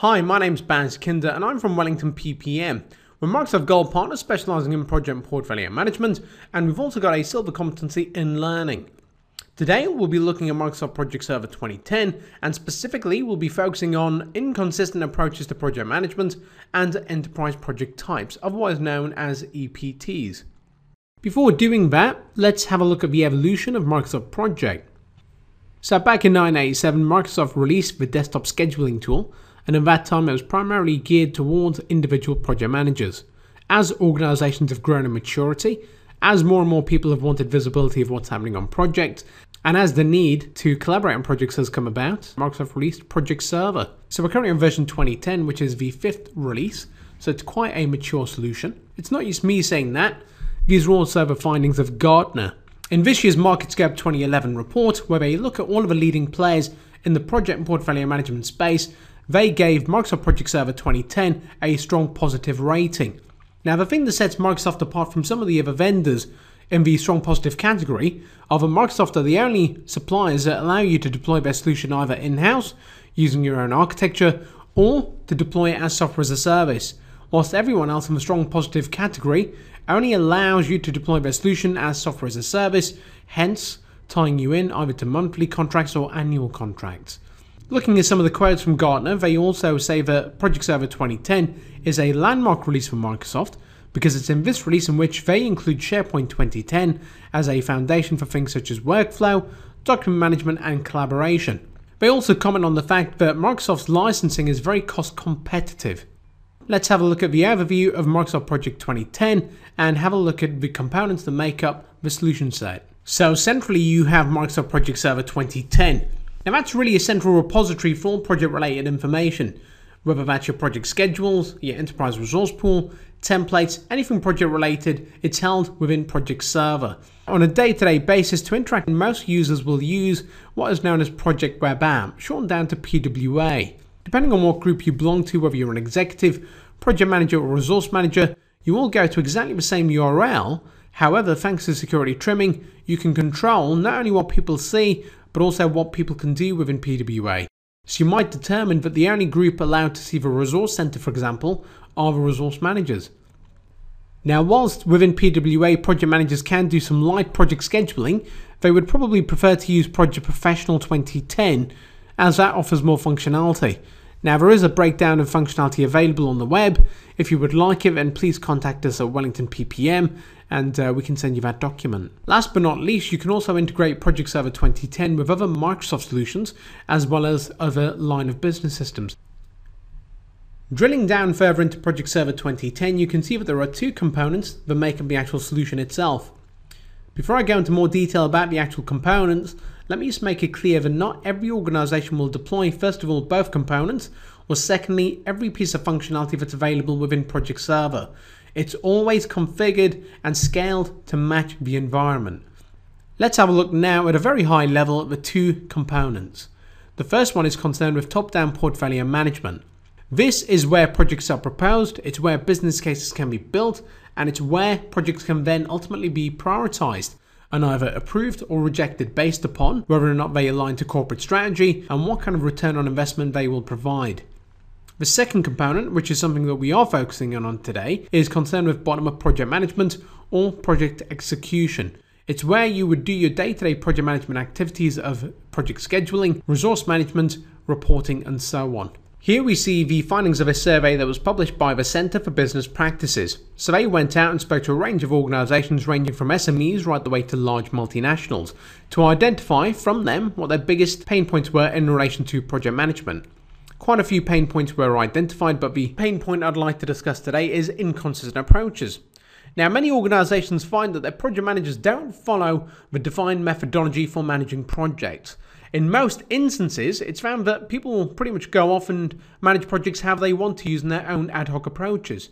Hi, my name's Baz Kinder and I'm from Wellingtone PPM. We're Microsoft Gold partner specializing in project portfolio management, and we've also got a silver competency in learning. Today we'll be looking at Microsoft Project Server 2010 and specifically we'll be focusing on inconsistent approaches to project management and enterprise project types, otherwise known as EPTs. Before doing that, let's have a look at the evolution of Microsoft Project. So back in 1987, Microsoft released the desktop scheduling tool and at that time it was primarily geared towards individual project managers. As organizations have grown in maturity, as more and more people have wanted visibility of what's happening on projects, and as the need to collaborate on projects has come about, Microsoft released Project Server. So we're currently on version 2010, which is the fifth release, so it's quite a mature solution. It's not just me saying that, these are also the findings of Gartner. In this year's MarketScope 2011 report, where they look at all of the leading players in the project portfolio management space, they gave Microsoft Project Server 2010 a strong positive rating. Now, the thing that sets Microsoft apart from some of the other vendors in the strong positive category are that Microsoft are the only suppliers that allow you to deploy their solution either in house, using your own architecture, or to deploy it as software as a service, whilst everyone else in the strong positive category only allows you to deploy their solution as software as a service, hence tying you in either to monthly contracts or annual contracts. Looking at some of the quotes from Gartner, they also say that Project Server 2010 is a landmark release for Microsoft because it's in this release in which they include SharePoint 2010 as a foundation for things such as workflow, document management, and collaboration. They also comment on the fact that Microsoft's licensing is very cost competitive. Let's have a look at the overview of Microsoft Project 2010 and have a look at the components that make up the solution set. So centrally you have Microsoft Project Server 2010. Now that's really a central repository for all project related information, whether that's your project schedules, your enterprise resource pool, templates, anything project related, it's held within Project Server. On a day-to-day -day basis to interact, most users will use what is known as Project Web App, shortened down to PWA. Depending on what group you belong to, whether you're an executive, project manager or resource manager, you will go to exactly the same URL. However, thanks to security trimming, you can control not only what people see, but also what people can do within PWA. So you might determine that the only group allowed to see the resource center, for example, are the resource managers. Now, whilst within PWA, project managers can do some light project scheduling, they would probably prefer to use Project Professional 2010 as that offers more functionality. Now, there is a breakdown of functionality available on the web. If you would like it, then please contact us at Wellingtone PPM and uh, we can send you that document. Last but not least, you can also integrate Project Server 2010 with other Microsoft solutions as well as other line of business systems. Drilling down further into Project Server 2010, you can see that there are two components that make up the actual solution itself. Before I go into more detail about the actual components, let me just make it clear that not every organization will deploy, first of all, both components, or secondly, every piece of functionality that's available within Project Server. It's always configured and scaled to match the environment. Let's have a look now at a very high level at the two components. The first one is concerned with top-down portfolio management. This is where projects are proposed, it's where business cases can be built, and it's where projects can then ultimately be prioritized and either approved or rejected based upon whether or not they align to corporate strategy and what kind of return on investment they will provide. The second component, which is something that we are focusing on today, is concerned with bottom-up project management or project execution. It's where you would do your day-to-day -day project management activities of project scheduling, resource management, reporting, and so on. Here we see the findings of a survey that was published by the Center for Business Practices. So they went out and spoke to a range of organizations ranging from SMEs right the way to large multinationals to identify from them what their biggest pain points were in relation to project management. Quite a few pain points were identified, but the pain point I'd like to discuss today is inconsistent approaches. Now, many organizations find that their project managers don't follow the defined methodology for managing projects. In most instances, it's found that people pretty much go off and manage projects how they want to using their own ad hoc approaches.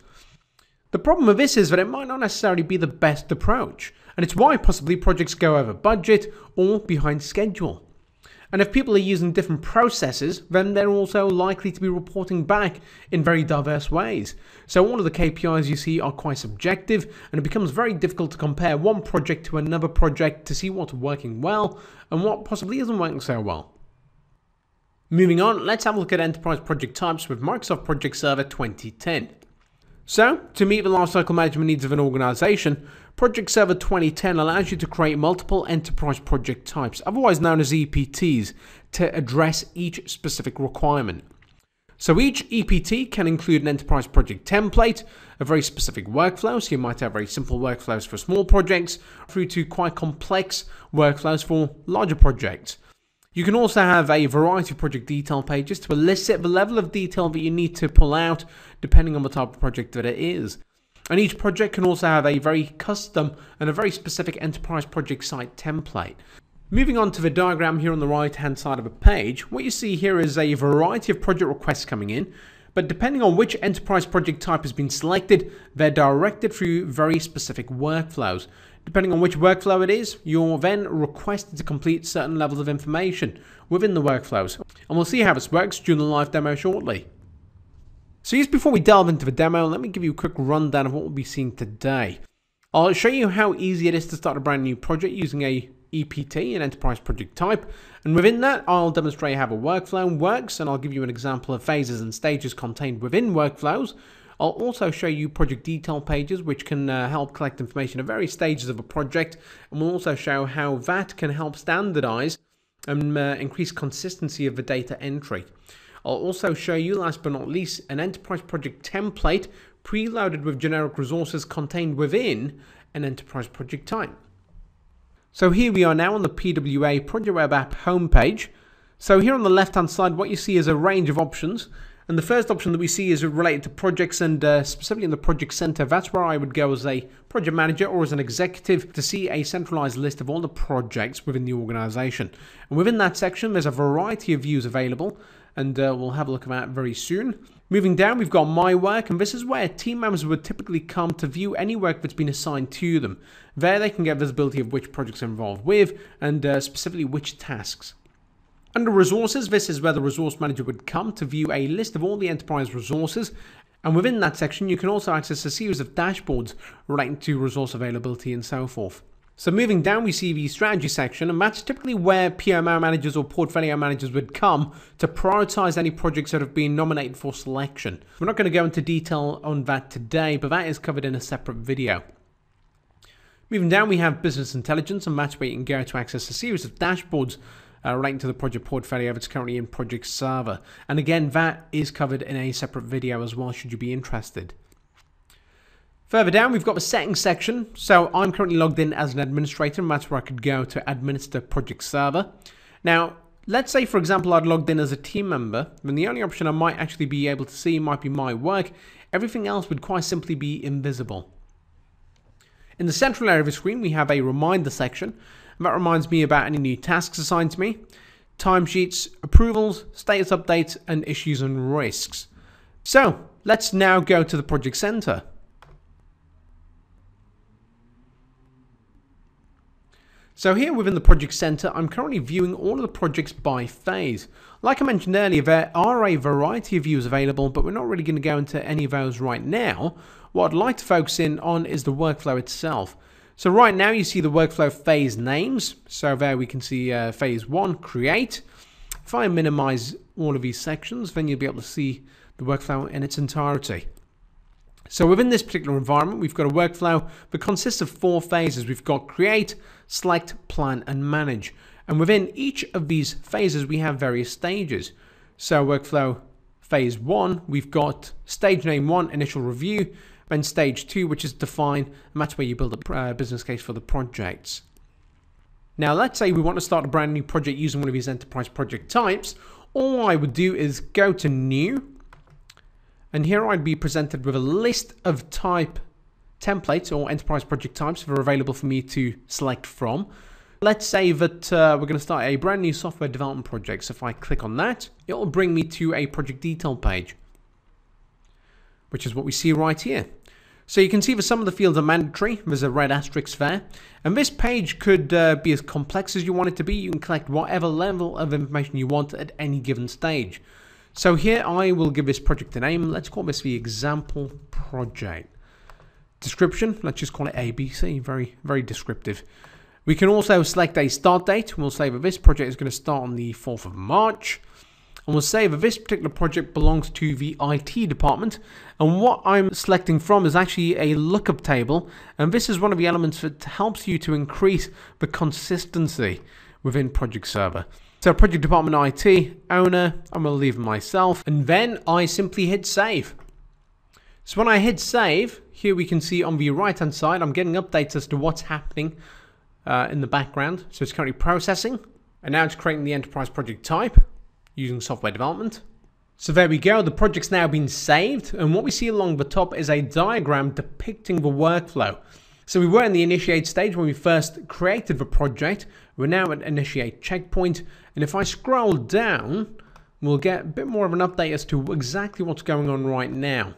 The problem with this is that it might not necessarily be the best approach, and it's why possibly projects go over budget or behind schedule. And if people are using different processes, then they're also likely to be reporting back in very diverse ways. So all of the KPIs you see are quite subjective, and it becomes very difficult to compare one project to another project to see what's working well and what possibly isn't working so well. Moving on, let's have a look at enterprise project types with Microsoft Project Server 2010. So, to meet the lifecycle management needs of an organization, Project Server 2010 allows you to create multiple enterprise project types, otherwise known as EPTs, to address each specific requirement. So each EPT can include an enterprise project template, a very specific workflow, so you might have very simple workflows for small projects, through to quite complex workflows for larger projects. You can also have a variety of project detail pages to elicit the level of detail that you need to pull out depending on the type of project that it is. And each project can also have a very custom and a very specific enterprise project site template. Moving on to the diagram here on the right hand side of the page, what you see here is a variety of project requests coming in, but depending on which enterprise project type has been selected, they're directed through very specific workflows. Depending on which workflow it is, you're then requested to complete certain levels of information within the workflows. And we'll see how this works during the live demo shortly. So just before we delve into the demo, let me give you a quick rundown of what we'll be seeing today. I'll show you how easy it is to start a brand new project using a EPT, an enterprise project type. And within that, I'll demonstrate how a workflow works and I'll give you an example of phases and stages contained within workflows I'll also show you project detail pages which can uh, help collect information at various stages of a project and we'll also show how that can help standardize and uh, increase consistency of the data entry. I'll also show you, last but not least, an enterprise project template preloaded with generic resources contained within an enterprise project type. So here we are now on the PWA Project Web App homepage. So here on the left hand side what you see is a range of options and the first option that we see is related to projects and uh, specifically in the project center. That's where I would go as a project manager or as an executive to see a centralized list of all the projects within the organization. And within that section, there's a variety of views available and uh, we'll have a look at that very soon. Moving down, we've got My Work, and this is where team members would typically come to view any work that's been assigned to them. There, they can get visibility of which projects are involved with, and uh, specifically which tasks. Under resources, this is where the resource manager would come to view a list of all the enterprise resources. And within that section, you can also access a series of dashboards relating to resource availability and so forth. So moving down, we see the strategy section, and that's typically where PMO managers or portfolio managers would come to prioritize any projects that have been nominated for selection. We're not going to go into detail on that today, but that is covered in a separate video. Moving down, we have business intelligence, and that's where you can go to access a series of dashboards uh, relating to the project portfolio that's currently in Project Server. And again, that is covered in a separate video as well, should you be interested. Further down, we've got the settings section. So I'm currently logged in as an administrator, and that's where I could go to administer Project Server. Now, let's say, for example, I'd logged in as a team member, then the only option I might actually be able to see might be my work. Everything else would quite simply be invisible. In the central area of the screen, we have a reminder section, and that reminds me about any new tasks assigned to me, timesheets, approvals, status updates, and issues and risks. So let's now go to the project center. So here within the project center, I'm currently viewing all of the projects by phase. Like I mentioned earlier, there are a variety of views available, but we're not really going to go into any of those right now. What I'd like to focus in on is the workflow itself. So right now you see the workflow phase names. So there we can see uh, phase one, create. If I minimize all of these sections, then you'll be able to see the workflow in its entirety. So within this particular environment, we've got a workflow that consists of four phases. We've got create, select, plan, and manage. And within each of these phases, we have various stages. So workflow phase one, we've got stage name one, initial review. Then stage two, which is define, and that's where you build a uh, business case for the projects. Now, let's say we want to start a brand new project using one of these enterprise project types. All I would do is go to new, and here I'd be presented with a list of type templates or enterprise project types that are available for me to select from. Let's say that uh, we're going to start a brand new software development project. So if I click on that, it will bring me to a project detail page which is what we see right here. So you can see that some of the fields are mandatory. There's a red asterisk there. And this page could uh, be as complex as you want it to be. You can collect whatever level of information you want at any given stage. So here I will give this project a name. Let's call this the example project. Description, let's just call it ABC. Very, very descriptive. We can also select a start date. We'll say that this project is going to start on the 4th of March. and we'll say that this particular project belongs to the IT department and what I'm selecting from is actually a lookup table and this is one of the elements that helps you to increase the consistency within Project Server. So project department IT, owner, I'm to leave myself and then I simply hit save. So when I hit save, here we can see on the right hand side I'm getting updates as to what's happening uh, in the background. So it's currently processing and now it's creating the enterprise project type using software development. So there we go, the project's now been saved, and what we see along the top is a diagram depicting the workflow. So we were in the initiate stage when we first created the project, we're now at initiate checkpoint, and if I scroll down, we'll get a bit more of an update as to exactly what's going on right now.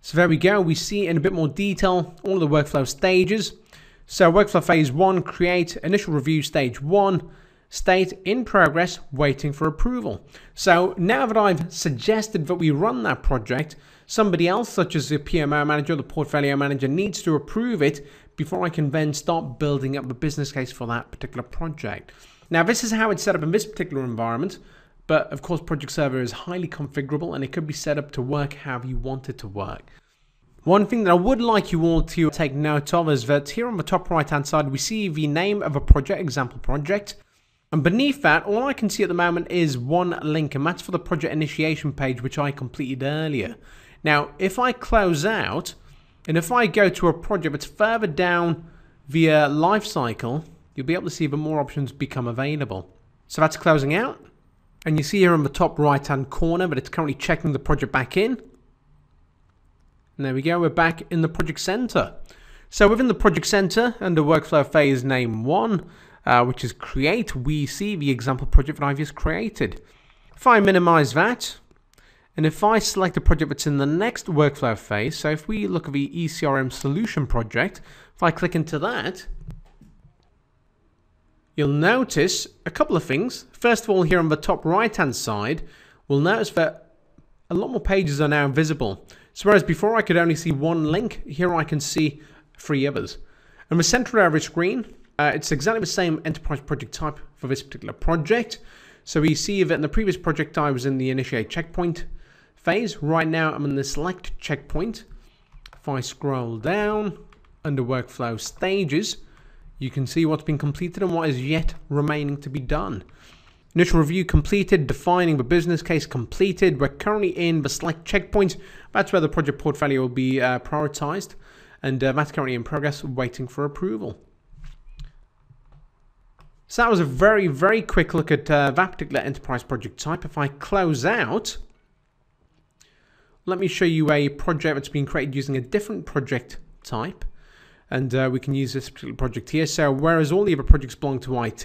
So there we go, we see in a bit more detail all the workflow stages. So workflow phase 1, create, initial review stage 1, state in progress waiting for approval. So now that I've suggested that we run that project, somebody else such as the PMO manager, the portfolio manager needs to approve it before I can then start building up the business case for that particular project. Now this is how it's set up in this particular environment, but of course Project Server is highly configurable and it could be set up to work however you want it to work. One thing that I would like you all to take note of is that here on the top right hand side we see the name of a project, example project, and beneath that, all I can see at the moment is one link, and that's for the project initiation page, which I completed earlier. Now, if I close out, and if I go to a project that's further down via lifecycle, you'll be able to see that more options become available. So that's closing out. And you see here on the top right hand corner that it's currently checking the project back in. And there we go, we're back in the project center. So within the project center, under workflow phase name one, uh, which is create, we see the example project that I've just created. If I minimize that, and if I select a project that's in the next workflow phase, so if we look at the ECRM solution project, if I click into that, you'll notice a couple of things. First of all, here on the top right hand side, we'll notice that a lot more pages are now visible. So whereas before I could only see one link, here I can see three others. And the center of screen, uh, it's exactly the same enterprise project type for this particular project. So we see that in the previous project I was in the initiate checkpoint phase. Right now I'm in the select checkpoint. If I scroll down under workflow stages, you can see what's been completed and what is yet remaining to be done. Initial review completed, defining the business case completed. We're currently in the select checkpoint. That's where the project portfolio will be uh, prioritized. And uh, that's currently in progress, waiting for approval. So that was a very, very quick look at uh, that particular enterprise project type. If I close out, let me show you a project that's been created using a different project type. And uh, we can use this particular project here. So whereas all the other projects belong to IT,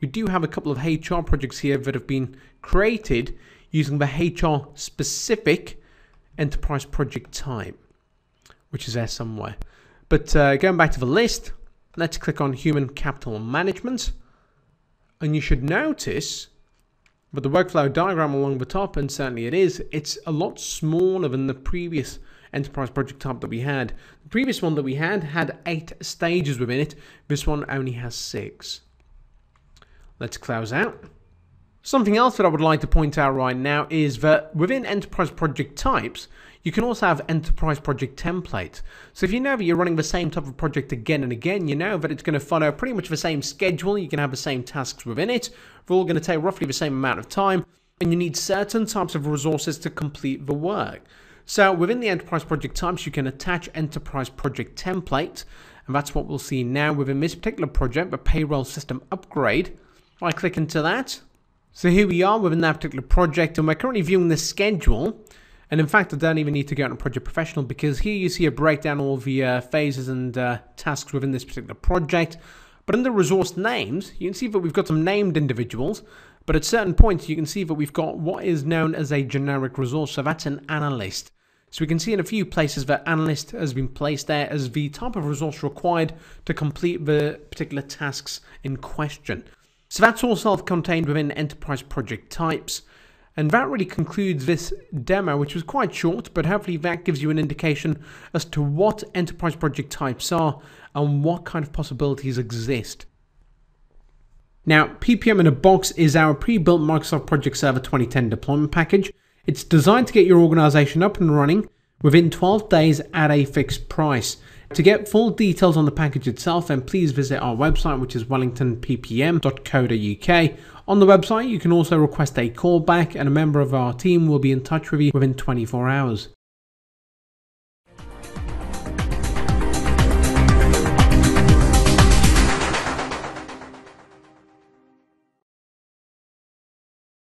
we do have a couple of HR projects here that have been created using the HR specific enterprise project type, which is there somewhere. But uh, going back to the list, let's click on human capital management. And you should notice, but the workflow diagram along the top, and certainly it is, it's a lot smaller than the previous enterprise project type that we had. The previous one that we had had eight stages within it. This one only has six. Let's close out. Something else that I would like to point out right now is that within enterprise project types, you can also have enterprise project templates. So if you know that you're running the same type of project again and again, you know that it's going to follow pretty much the same schedule. You can have the same tasks within it. They're all going to take roughly the same amount of time. And you need certain types of resources to complete the work. So within the enterprise project types, you can attach enterprise project template. And that's what we'll see now within this particular project, the payroll system upgrade. I click into that, so here we are within that particular project and we're currently viewing the schedule and in fact, I don't even need to go into Project Professional because here you see a breakdown of all the uh, phases and uh, tasks within this particular project. But under the resource names, you can see that we've got some named individuals, but at certain points you can see that we've got what is known as a generic resource, so that's an analyst. So we can see in a few places that analyst has been placed there as the type of resource required to complete the particular tasks in question. So that's all self-contained within enterprise project types. And that really concludes this demo, which was quite short, but hopefully that gives you an indication as to what enterprise project types are and what kind of possibilities exist. Now, PPM in a Box is our pre-built Microsoft Project Server 2010 deployment package. It's designed to get your organization up and running within 12 days at a fixed price. To get full details on the package itself, then please visit our website, which is wellingtoneppm.co.uk. On the website, you can also request a callback, and a member of our team will be in touch with you within 24 hours.